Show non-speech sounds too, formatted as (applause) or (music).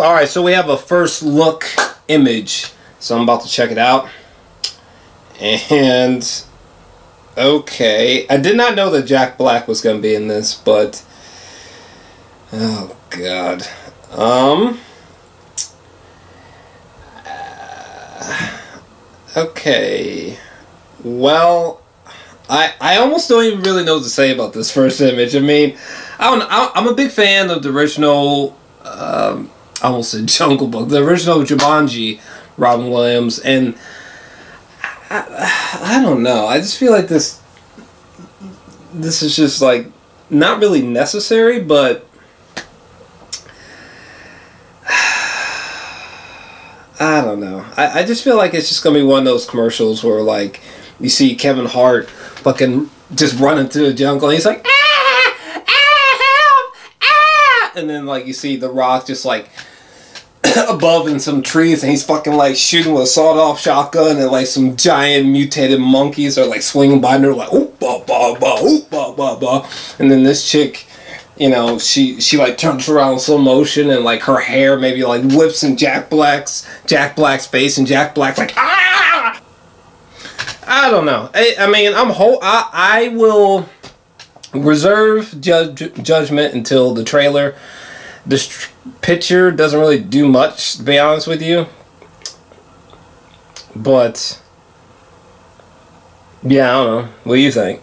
all right, so we have a first look image. So I'm about to check it out. And okay, I did not know that Jack Black was going to be in this, but oh god. Um uh, okay. Well, I I almost don't even really know what to say about this first image. I mean, I don't. I'm a big fan of the original. Um, I almost said Jungle Book, the original Jumanji, Robin Williams, and I, I don't know. I just feel like this. This is just like not really necessary, but. (sighs) I don't know. I, I just feel like it's just gonna be one of those commercials where like you see Kevin Hart fucking just running through the jungle and he's like ah, ah help ah and then like you see the rock just like (coughs) above in some trees and he's fucking like shooting with a sawed-off shotgun and like some giant mutated monkeys are like swinging by and they're like oop ba ba ba oop ba ba ba. And then this chick you know she she like turns around in slow motion and like her hair maybe like whips in Jack Black's Jack Black's face and Jack Black's like ah! I don't know. I, I mean I'm whole I I will reserve judge, judgment until the trailer this picture doesn't really do much, to be honest with you. But, yeah, I don't know. What do you think?